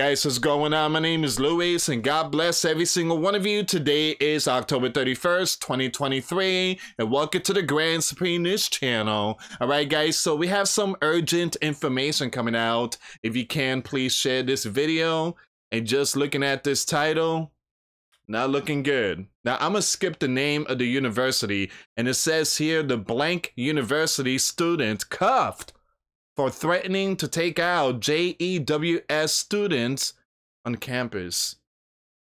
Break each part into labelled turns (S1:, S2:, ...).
S1: Guys, what's going on? My name is Luis, and God bless every single one of you. Today is October 31st, 2023, and welcome to the Grand Supreme News channel. Alright, guys, so we have some urgent information coming out. If you can, please share this video. And just looking at this title, not looking good. Now, I'm to skip the name of the university, and it says here the blank university student cuffed for threatening to take out JEWS students on campus.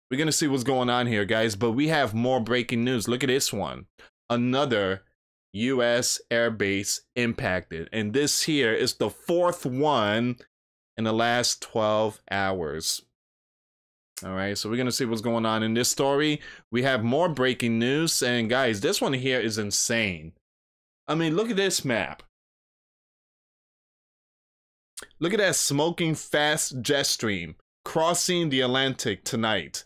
S1: We're going to see what's going on here, guys, but we have more breaking news. Look at this one. Another U.S. airbase impacted. And this here is the fourth one in the last 12 hours. All right, so we're going to see what's going on in this story. We have more breaking news. And guys, this one here is insane. I mean, look at this map. Look at that smoking fast jet stream crossing the Atlantic tonight.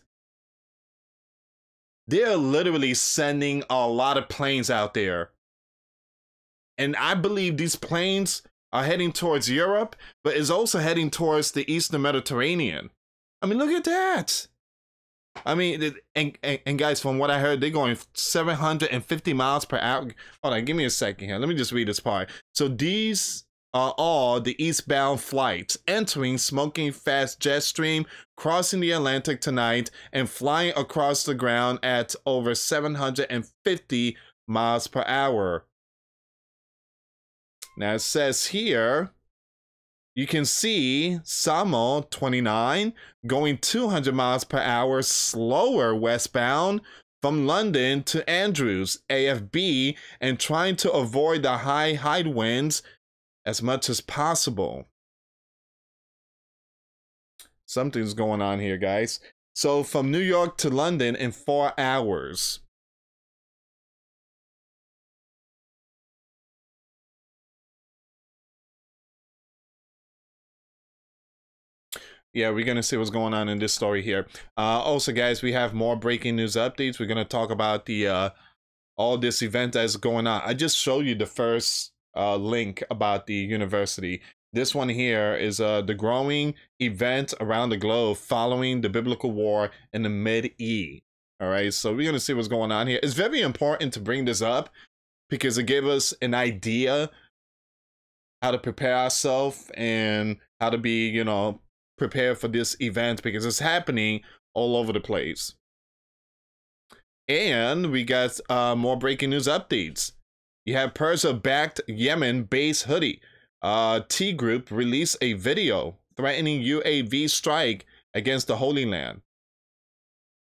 S1: They're literally sending a lot of planes out there. And I believe these planes are heading towards Europe, but is also heading towards the Eastern Mediterranean. I mean, look at that. I mean, and, and, and, guys, from what I heard, they're going 750 miles per hour. Hold on, give me a second here. Let me just read this part. So these are all the eastbound flights entering smoking fast jet stream, crossing the Atlantic tonight, and flying across the ground at over 750 miles per hour. Now it says here, you can see Samo 29 going 200 miles per hour slower westbound from London to Andrews, AFB, and trying to avoid the high high winds as much as possible. Something's going on here, guys. So from New York to London in four hours. yeah, we're gonna see what's going on in this story here. Uh, also, guys, we have more breaking news updates. We're gonna talk about the uh, all this event that's going on. I just showed you the first uh, link about the university. This one here is uh, the growing event around the globe following the biblical war in the mid-E. All right, so we're going to see what's going on here. It's very important to bring this up because it gave us an idea how to prepare ourselves and how to be, you know, prepared for this event because it's happening all over the place. And we got uh, more breaking news updates. You have Persia-backed Yemen base Houthi. Uh, T Group released a video threatening UAV strike against the Holy Land.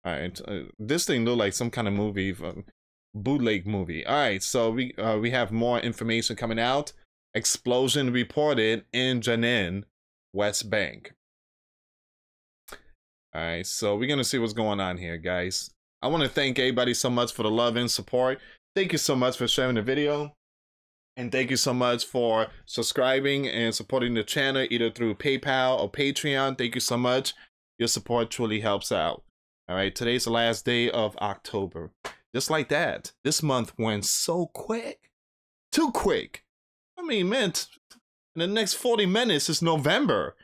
S1: All right, uh, this thing looked like some kind of movie, uh, bootleg movie. All right, so we uh, we have more information coming out. Explosion reported in Jenin, West Bank. All right, so we're gonna see what's going on here, guys. I want to thank everybody so much for the love and support. Thank you so much for sharing the video. And thank you so much for subscribing and supporting the channel either through PayPal or Patreon. Thank you so much. Your support truly helps out. All right, today's the last day of October. Just like that, this month went so quick. Too quick. I mean, man, in the next 40 minutes is November.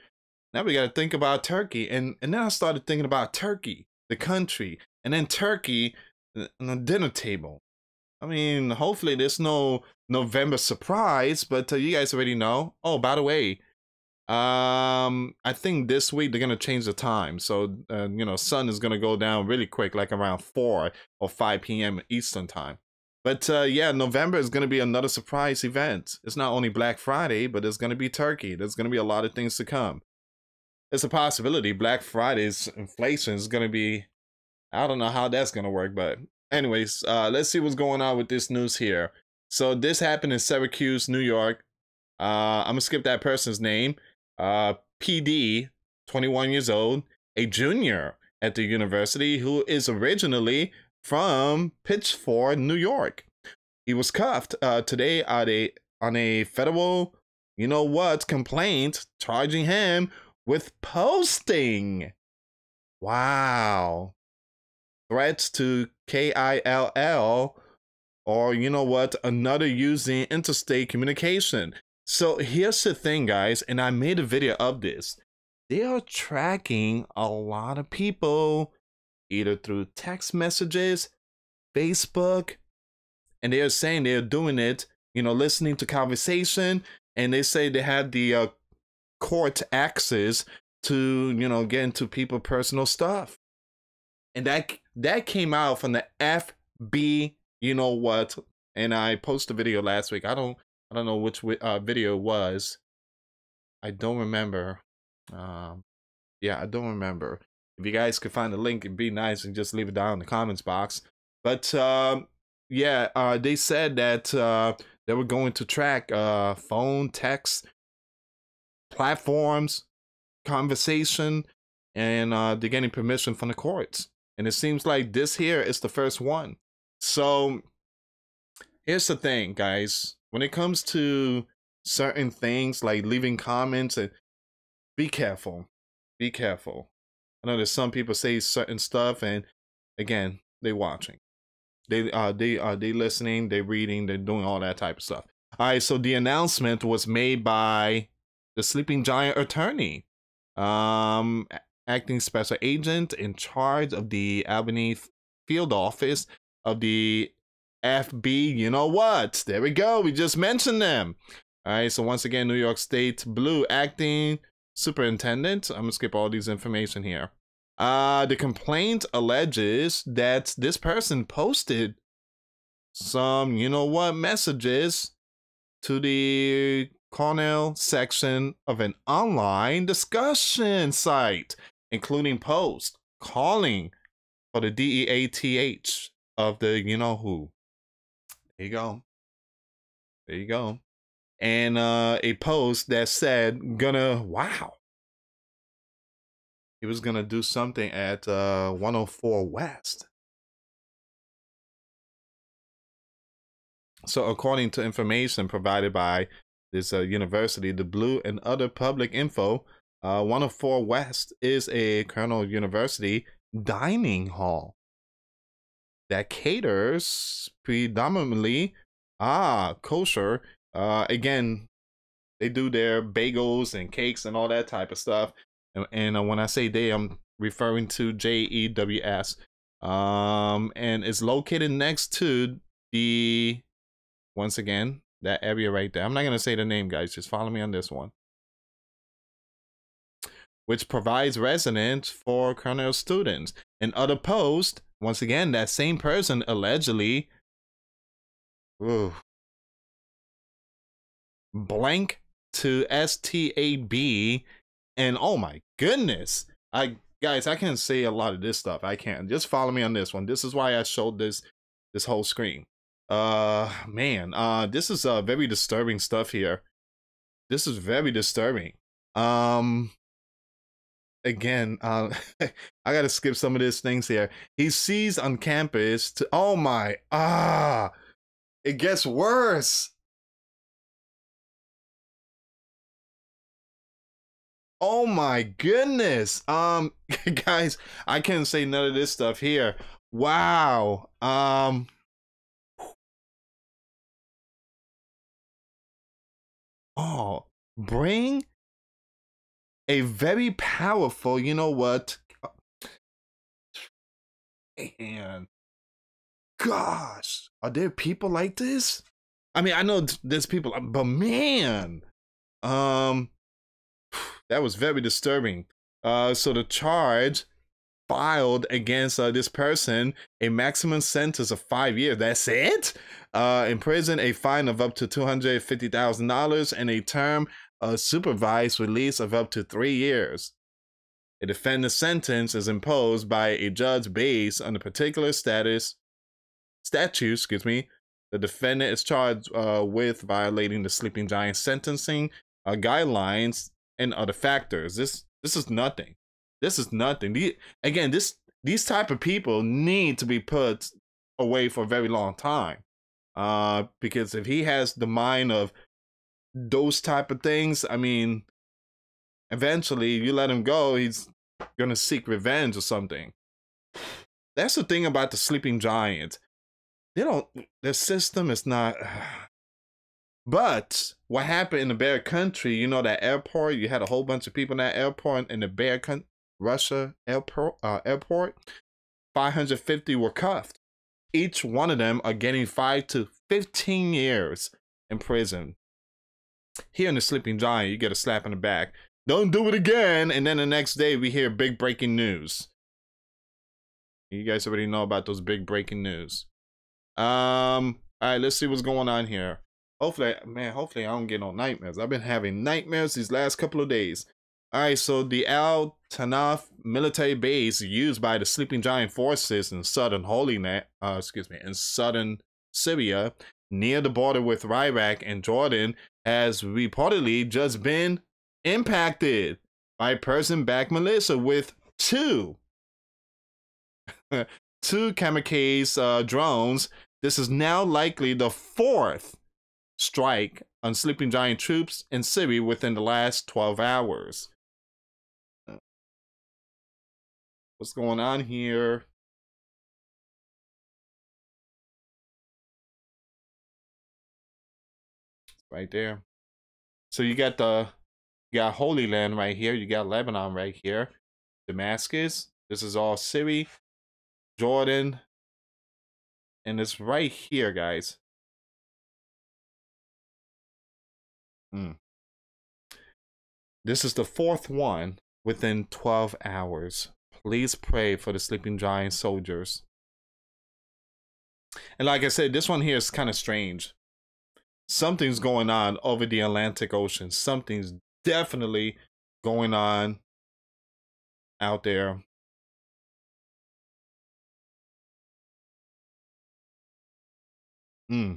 S1: Now we got to think about Turkey. And, and then I started thinking about Turkey, the country, and then Turkey uh, on the dinner table. I mean, hopefully there's no November surprise, but uh, you guys already know. Oh, by the way, um, I think this week they're gonna change the time, so uh, you know, sun is gonna go down really quick, like around four or five p.m. Eastern time. But uh, yeah, November is gonna be another surprise event. It's not only Black Friday, but it's gonna be Turkey. There's gonna be a lot of things to come. It's a possibility Black Friday's inflation is gonna be. I don't know how that's gonna work, but anyways, uh, let's see what's going on with this news here. So this happened in Syracuse, New York. Uh, I'm gonna skip that person's name. Uh, PD, 21 years old, a junior at the university who is originally from Pittsford, New York. He was cuffed uh, today at a on a federal, you know what, complaint charging him with posting. Wow threats to KILL or you know what, another using interstate communication. So here's the thing, guys, and I made a video of this. they are tracking a lot of people either through text messages, Facebook, and they're saying they're doing it, you know, listening to conversation, and they say they had the uh, court access to, you know, get into people personal stuff. And that that came out from the FB, you know what? And I posted a video last week. I don't I don't know which uh, video was. I don't remember. Um, yeah, I don't remember. If you guys could find the link, it'd be nice and just leave it down in the comments box. But um, yeah, uh, they said that uh, they were going to track uh, phone, text, platforms, conversation, and uh, they're getting permission from the courts. And it seems like this here is the first one. So here's the thing, guys. When it comes to certain things like leaving comments and be careful. Be careful. I know there's some people say certain stuff and again, they're watching. They uh they are uh, they listening, they're reading, they're doing all that type of stuff. All right, so the announcement was made by the Sleeping Giant attorney, um, acting special agent in charge of the Albany field office of the FB. You know what? There we go. We just mentioned them. All right, so once again, New York State Blue acting superintendent. I'm gonna skip all these information here. Uh, the complaint alleges that this person posted some, you know what, messages to the Cornell section of an online discussion site, including posts calling for the DEATH of the you know who. There you go. There you go. And uh, a post that said, gonna, wow, he was to do something at uh, 104 West. So, according to information provided by this uh, university, the Blue and other public info, uh, 104 West is a Cornell University dining hall that caters predominantly ah kosher. Uh, again, they do their bagels and cakes and all that type of stuff. And, and uh, when I say they, I'm referring to JEWS. Um, and it's located next to the, once again, that area right there. I'm not to say the name, guys. Just follow me on this one. Which provides residence for Cornell students. In other posts, once again, that same person allegedly ooh, blank to STAB and oh my goodness, I guys, I can't say a lot of this stuff. I can't. Just follow me on this one. This is why I showed this this whole screen. Uh man, uh this is uh very disturbing stuff here. This is very disturbing. Um again, uh I gotta skip some of these things here. He sees on campus to oh my ah it gets worse. Oh my goodness. Um guys, I can't say none of this stuff here. Wow. Um Oh, bring a very powerful, you know what? And gosh, are there people like this? I mean, I know there's people, but man, um, that was very disturbing. Uh, so the charge filed against uh, this person a maximum sentence of five years. That's it. Uh, in prison, a fine of up to two hundred fifty thousand dollars and a term of supervised release of up to three years. A defendant's sentence is imposed by a judge based on the particular status statute. Excuse me. The defendant is charged uh, with violating the Sleeping Giant sentencing uh, guidelines and other factors. This this is nothing. This is nothing. The, again, this these type of people need to be put away for a very long time. Uh, because if he has the mind of those type of things, I mean, eventually you let him go, he's gonna seek revenge or something. That's the thing about the sleeping giant. They don't. Their system is not. But what happened in the Bear Country, you know, that airport, you had a whole bunch of people in that airport in the Bear Country, Russia airport, uh, airport. 550 were cuffed. Each one of them are getting 5 to 15 years in prison. Here in the Sleeping Giant, you get a slap in the back. Don't do it again. And then the next day, we hear big breaking news. You guys already know about those big breaking news. Um, all right, let's see what's going on here. Hopefully, man, hopefully I don't get no nightmares. I've been having nightmares these last couple of days. All right, so the Al Tanaf military base used by the Sleeping Giant forces in southern Holy uh, excuse me, in southern Syria, near the border with Iraq and Jordan, has reportedly just been impacted by Persian-backed militia with two two kamikaze uh, drones. This is now likely the fourth strike on Sleeping Giant troops in Syria within the last 12 hours. What's going on here? Right there. So you got the you got Holy Land right here. You got Lebanon right here. Damascus. This is all Syria. Jordan. And it's right here, guys. Hmm. This is the fourth one within 12 hours. Please pray for the sleeping giant soldiers. And like I said, this one here is kind of strange. Something's going on over the Atlantic Ocean. Something's definitely going on out there. Hmm.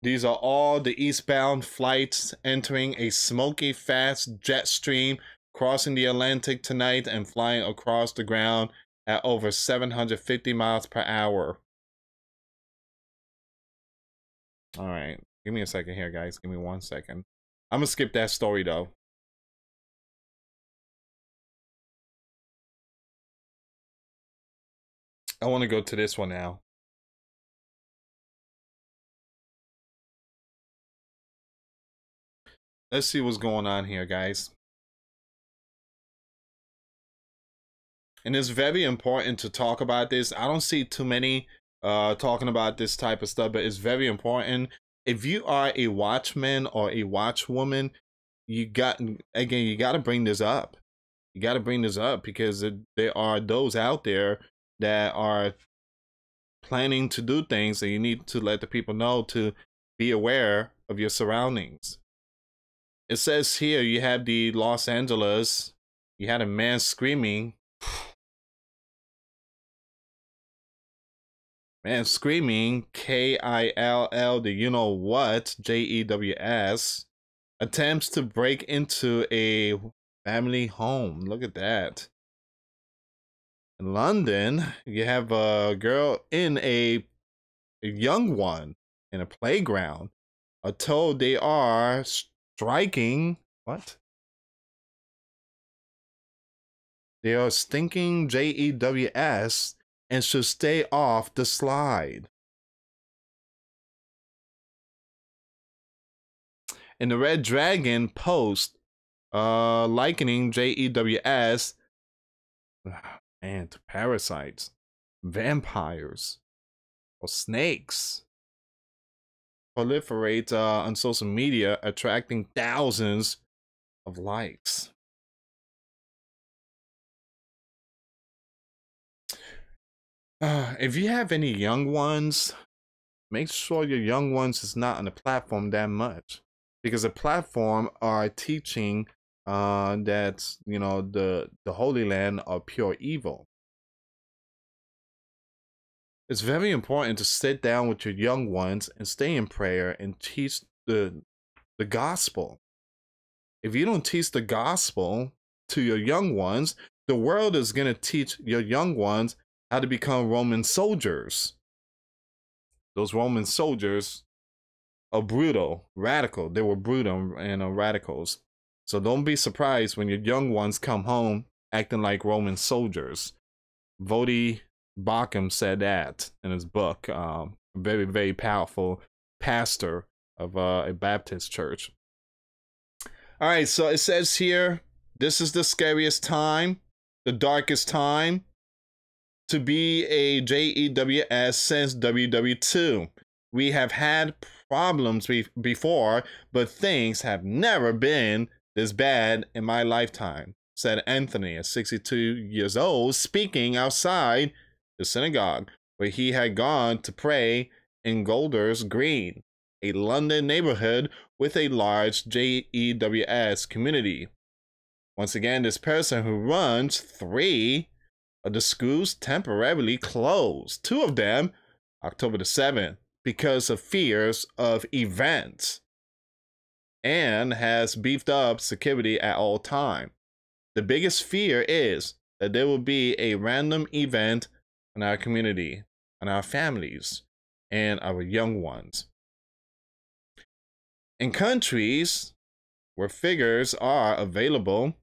S1: These are all the eastbound flights entering a smoky fast jet stream crossing the Atlantic tonight and flying across the ground at over 750 miles per hour. All right, give me a second here, guys. Give me one second. I'm gonna skip that story though. I want to go to this one now. Let's see what's going on here, guys. And it's very important to talk about this. I don't see too many uh, talking about this type of stuff, but it's very important. If you are a watchman or a watchwoman, you got again, you got to bring this up. You got to bring this up because it, there are those out there that are planning to do things, and you need to let the people know to be aware of your surroundings. It says here you have the Los Angeles, you had a man screaming Man Screaming, K I L L, the you know what, J E W S, attempts to break into a family home. Look at that. In London, you have a girl in a, a young one in a playground told they are striking. What? They are stinking J E W S and should stay off the slide. In the Red Dragon post, uh, likening JEWS and parasites, vampires, or snakes proliferate uh, on social media, attracting thousands of likes. Uh, if you have any young ones, make sure your young ones is not on the platform that much, because the platform are teaching uh, that you know the the Holy Land are pure evil. It's very important to sit down with your young ones and stay in prayer and teach the the gospel. If you don't teach the gospel to your young ones, the world is going to teach your young ones how to become Roman soldiers. Those Roman soldiers are brutal, radical. They were brutal and uh, radicals. So don't be surprised when your young ones come home acting like Roman soldiers. Voddie Baucham said that in his book. Um, very, very powerful pastor of uh, a Baptist church. All right, so it says here this is the scariest time, the darkest time to be a JEWS since WW2. We have had problems be- before, but things have never been this bad in my lifetime, said Anthony at 62 years old, speaking outside the synagogue where he had gone to pray in Golders Green, a London neighborhood with a large JEWS community. Once again, this person who runs three of the schools temporarily closed, two of them October the 7th, because of fears of events, and has beefed up security at all time. The biggest fear is that there will be a random event in our community, in our families, and our young ones. In countries where figures are available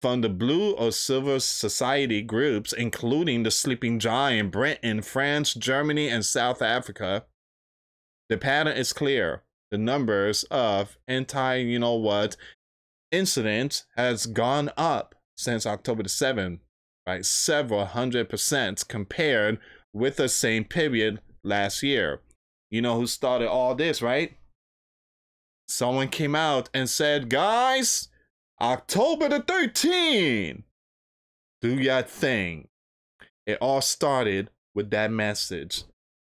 S1: from the blue or silver society groups, including the Sleeping Giant, Britain, France, Germany, and South Africa, the pattern is clear. The numbers of anti, you know what, incidents has gone up since October the 7th by several hundred percent compared with the same period last year. You know who started all this, right? Someone came out and said, guys, October the 13th, do your thing. It all started with that message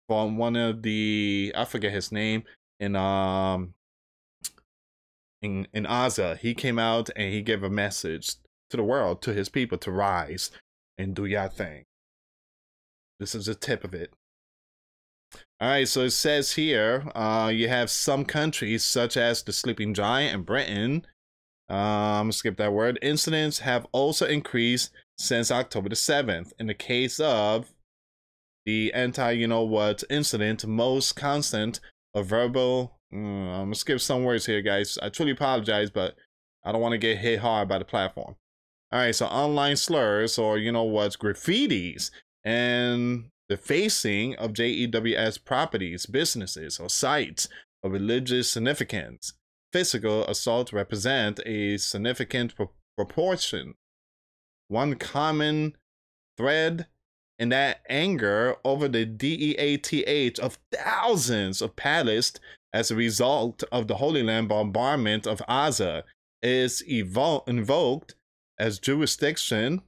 S1: from one of the I forget his name in um in in Aza. He came out and he gave a message to the world, to his people to rise and do your thing. This is the tip of it. All right, so it says here, uh, you have some countries such as the Sleeping Giant and Britain. Um, skip that word. Incidents have also increased since October the 7th. In the case of the anti, you know what, incident, most constant of verbal. Mm, I'm gonna skip some words here, guys. I truly apologize, but I don't want to get hit hard by the platform. All right, so online slurs or you know what's graffitis and the facing of JEWS properties, businesses, or sites of religious significance. Physical assault represent a significant pro proportion. One common thread in that anger over the DEATH of thousands of Palestinians as a result of the Holy Land bombardment of Gaza is invoked as jurisdiction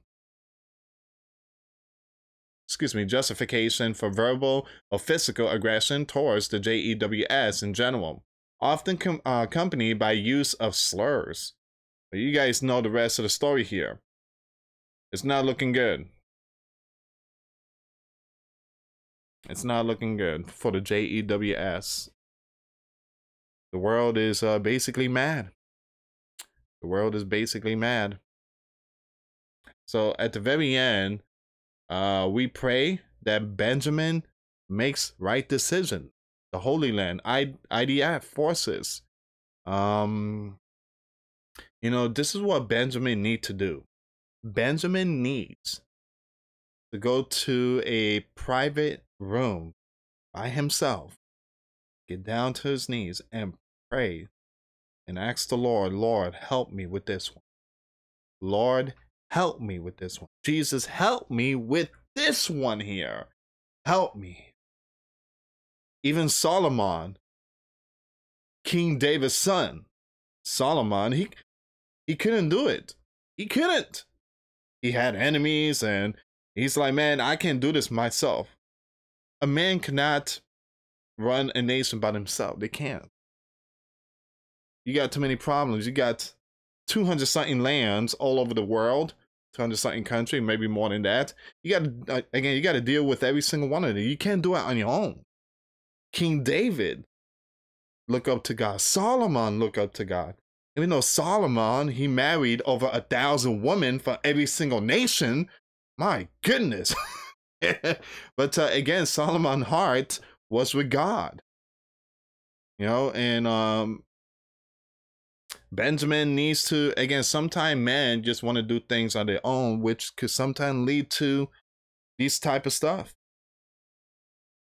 S1: excuse me, justification for verbal or physical aggression towards the JEWS in general, often com uh, accompanied by use of slurs. But you guys know the rest of the story here. It's not looking good. It's not looking good for the JEWS. The world is uh, basically mad. The world is basically mad. So at the very end, uh, we pray that Benjamin makes right decision. The Holy Land, I, IDF forces. Um, you know, this is what Benjamin need to do. Benjamin needs to go to a private room by himself, get down to his knees and pray and ask the Lord, Lord, help me with this one. Lord, help me with this one. Jesus, help me with this one here. Help me. Even Solomon, King David's son, Solomon, he he couldn't do it. He couldn't. He had enemies and he's like, man, I can't do this myself. A man cannot run a nation by himself. They can't. You got too many problems. You got 200 something lands all over the world, 200 something country, maybe more than that. You got to, uh, again, you got to deal with every single one of them. You can't do it on your own. King David, look up to God. Solomon, look up to God. Even though Solomon, he married over a thousand women for every single nation. My goodness. but uh, again, Solomon's heart was with God. You know, and um, Benjamin needs to again. Sometimes men just want to do things on their own, which could sometimes lead to these type of stuff.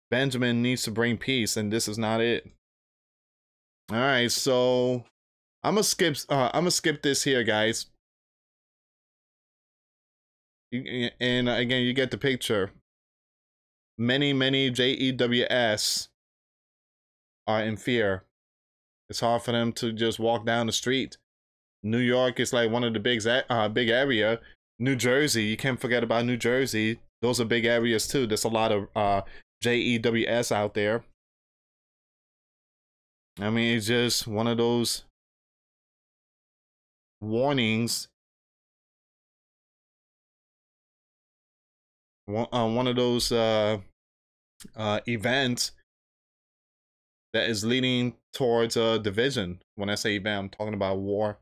S1: Benjamin needs to bring peace, and this is not it. All right, so I'm gonna skip. Uh, I'm gonna skip this here, guys. And again, you get the picture. Many, many JEWS are in fear. It's hard for them to just walk down the street. New York is like one of the big, uh, big area. New Jersey, you can't forget about New Jersey. Those are big areas too. There's a lot of uh, JEWS out there. I mean, it's just one of those warnings. One, uh, one of those uh, uh, events that is leading towards a division. When I say event, I'm talking about war.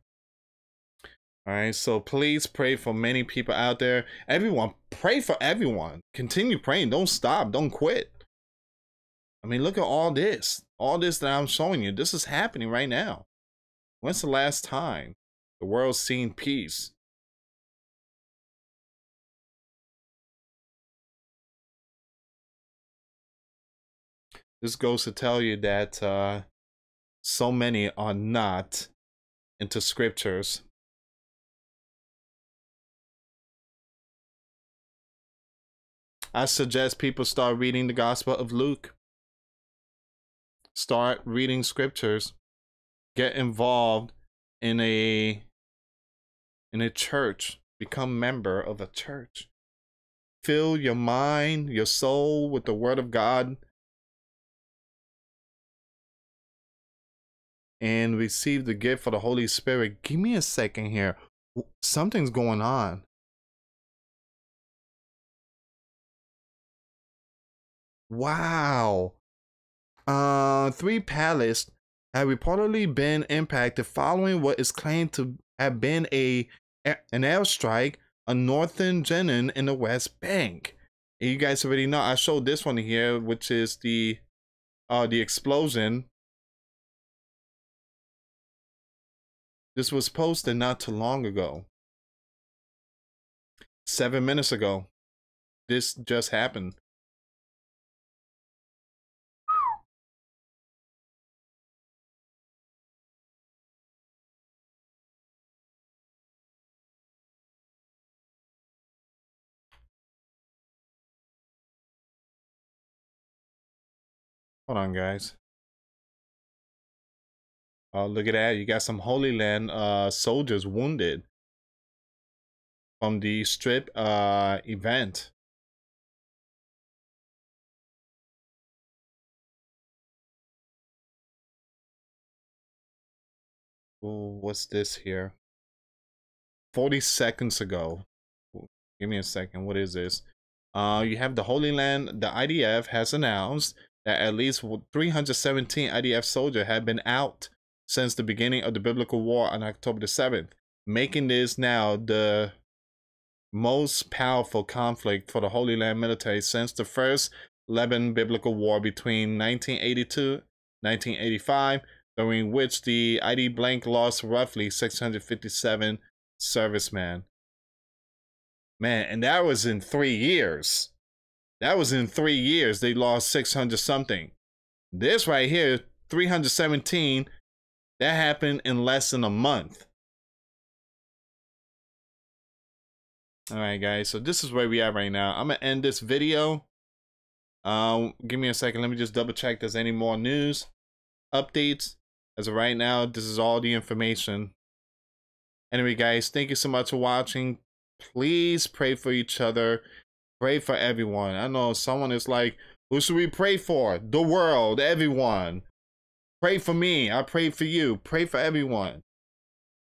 S1: All right, so please pray for many people out there. Everyone, pray for everyone. Continue praying. Don't stop. Don't quit. I mean, look at all this. All this that I'm showing you. This is happening right now. When's the last time the world's seen peace? This goes to tell you that uh, so many are not into scriptures I suggest people start reading the Gospel of Luke. Start reading scriptures. Get involved in a in a church. Become member of a church. Fill your mind, your soul with the word of God. And receive the gift of the Holy Spirit. Give me a second here. Something's going on. Wow. Uh, three palaces have reportedly been impacted following what is claimed to have been a an airstrike on northern Jenin in the West Bank. And you guys already know I showed this one here, which is the uh the explosion. This was posted not too long ago. Seven minutes ago. This just happened. Hold on, guys. Oh, look at that. You got some Holy Land uh, soldiers wounded from the strip uh, event. What's this here? 40 seconds ago. Give me a second. What is this? Uh, you have the Holy Land. The IDF has announced that at least 317 IDF soldiers had been out since the beginning of the biblical war on October the 7th, making this now the most powerful conflict for the Holy Land military since the first Lebanon biblical war between 1982 1985, during which the ID blank lost roughly 657 servicemen. Man, and that was in three years. That was in three years. They lost 600 something. This right here, 317, that happened in less than a month. All right, guys. So this is where we are right now. I'm going to end this video. Um, give me a second. Let me just double check there's any more news updates. As of right now, this is all the information. Anyway, guys, thank you so much for watching. Please pray for each other. Pray for everyone. I know someone is like, who should we pray for? The world, everyone. Pray for me. I pray for you. Pray for everyone.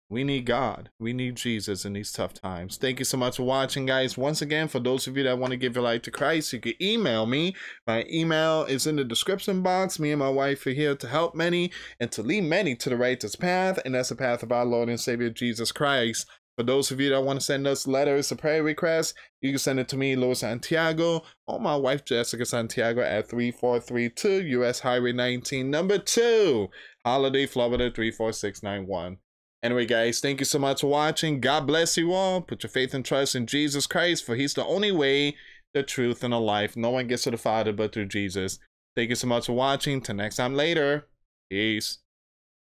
S1: We need God. We need Jesus in these tough times. Thank you so much for watching, guys. Once again, for those of you that want to give your life to Christ, you can email me. My email is in the description box. Me and my wife are here to help many and to lead many to the righteous path, and that's the path of our Lord and Savior Jesus Christ. For those of you that want to send us letters or prayer requests, you can send it to me, Luis Santiago, or my wife, Jessica Santiago, at 3432 US Highway 19, number 2, Holiday, Florida 34691. Anyway, guys, thank you so much for watching. God bless you all. Put your faith and trust in Jesus Christ, for He's the only way, the truth, and the life. No one gets to the Father but through Jesus. Thank you so much for watching. Till next time later. Peace.